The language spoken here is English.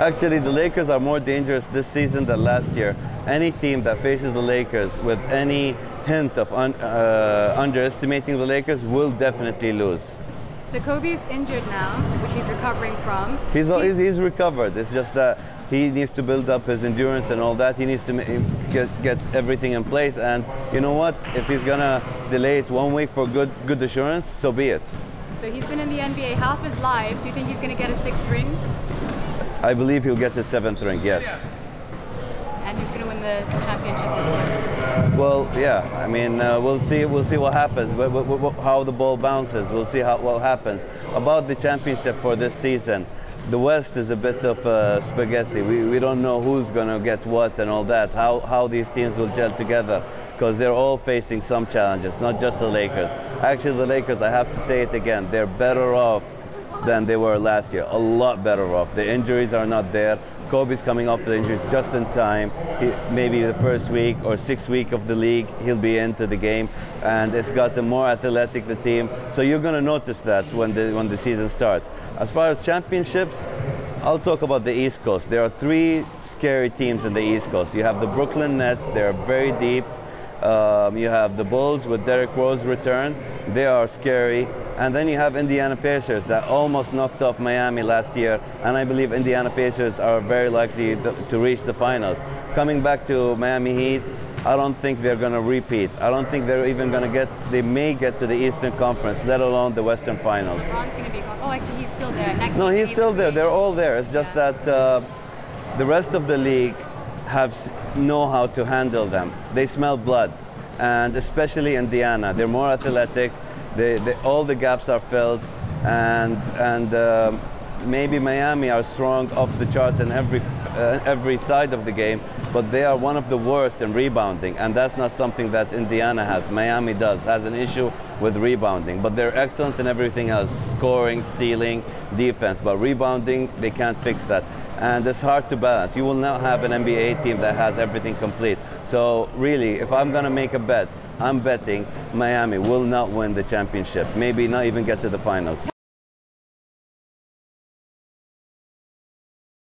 Actually, the Lakers are more dangerous this season than last year. Any team that faces the Lakers with any hint of un, uh, underestimating the Lakers will definitely lose. So Kobe's injured now, which he's recovering from. He's, He- he's recovered. It's just that he needs to build up his endurance and all that. He needs to get, get everything in place. And you know what? If he's gonna delay it one week for good good assurance, so be it. so he's been in the NBA half his life. Do you think he's going to get a sixth ring? I believe he'll get his seventh ring. Yes. And he's going to win the championship this year? Well, yeah. I mean, uh, we'll see. We'll see what happens. How the ball bounces. We'll see how what happens about the championship for this season. The West is a bit of uh, spaghetti. We, we don't know who's gonna get what and all that. How how these teams will gel together because they're all facing some challenges, not just the Lakers. Actually, the Lakers. I have to say it again. They're better off than they were last year. A lot better off. The injuries are not there. Kobe's coming off the injury just in time. He, maybe the first week or sixth week of the league, he'll be into the game, and it's got a more athletic the team. So you're going to notice that when the when the season starts. As far as championships, I'll talk about the East Coast. There are three scary teams in the East Coast. You have the Brooklyn Nets. They're very deep. Um, you have the Bulls with Derrick Rose return. They are scary. And then you have Indiana Pacers that almost knocked off Miami last year. And I believe Indiana Pacers are very likely to reach the finals. Coming back to Miami Heat, I don't think they're going to repeat. I don't think they're even going to get, they may get to the Eastern Conference, let alone the Western Finals. LeBron's going to be. Oh, actually, he's still there. Next No, he's still there. They're all there. It's just that uh, the rest of the league have know how to handle them. They smell blood, and especially Indiana, they're more athletic. They, they, all the gaps are filled, and and um maybe Miami are strong off the charts in every uh, every side of the game, but they are one of the worst in rebounding, and that's not something that Indiana has. Miami does has an issue with rebounding, but they're excellent in everything else: scoring, stealing, defense. But rebounding, they can't fix that, and it's hard to balance. You will not have an NBA team that has everything complete. So really, if I'm gonna make a bet, I'm betting Miami will not win the championship. Maybe not even get to the finals.